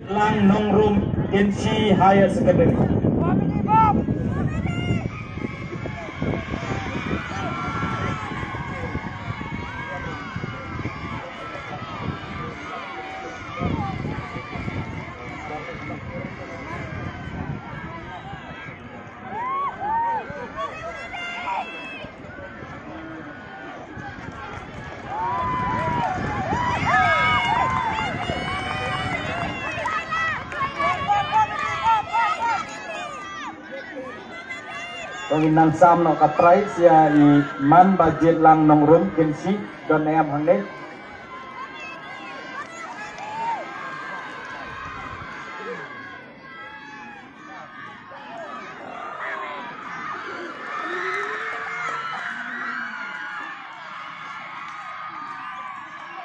Lang Nongrum Genshi Higher Secondary. Penginan sam no katrai sia i man budget lang nongrum Genshi don em hang đấy.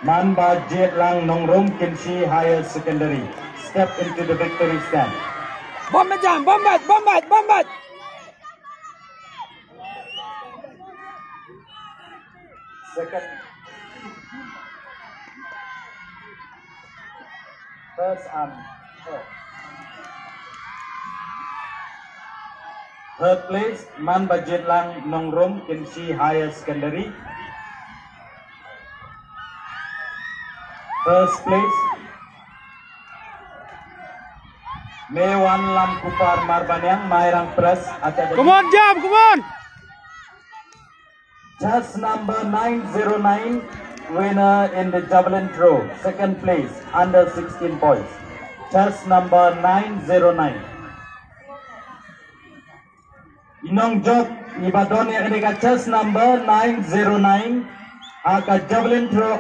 Man budget lang nongrum Genshi Higher Secondary. Step into the victory stand. Bombat jam, bombat, bombat, bombat. Second. First and third. Third place, Man Budget Lang Nongrum Kinsi Higher Secondary. First place, Mewan Lam Kupar Marbanyang Mairang Press Academy. Come on, jam, come on. Just number 909, winner in the javelin throw, second place, under 16 points. Just number 909. Inong Jok, Ibadan yang ini chess number 909, aka javelin throw